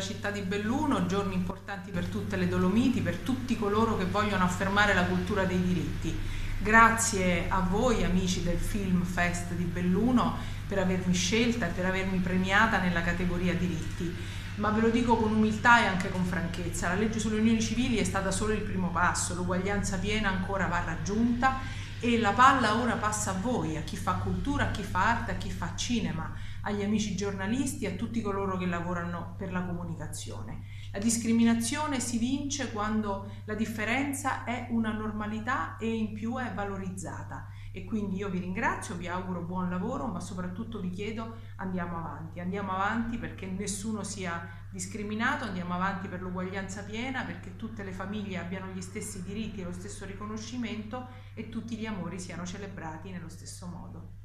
città di Belluno, giorni importanti per tutte le Dolomiti, per tutti coloro che vogliono affermare la cultura dei diritti. Grazie a voi amici del Film Fest di Belluno per avermi scelta e per avermi premiata nella categoria diritti. Ma ve lo dico con umiltà e anche con franchezza, la legge sulle unioni civili è stata solo il primo passo, l'uguaglianza piena ancora va raggiunta e la palla ora passa a voi, a chi fa cultura, a chi fa arte, a chi fa cinema, agli amici giornalisti, a tutti coloro che lavorano per la comunicazione. La discriminazione si vince quando la differenza è una normalità e in più è valorizzata. E quindi io vi ringrazio, vi auguro buon lavoro, ma soprattutto vi chiedo andiamo avanti, andiamo avanti perché nessuno sia discriminato, andiamo avanti per l'uguaglianza piena, perché tutte le famiglie abbiano gli stessi diritti e lo stesso riconoscimento e tutti gli amori siano celebrati nello stesso modo.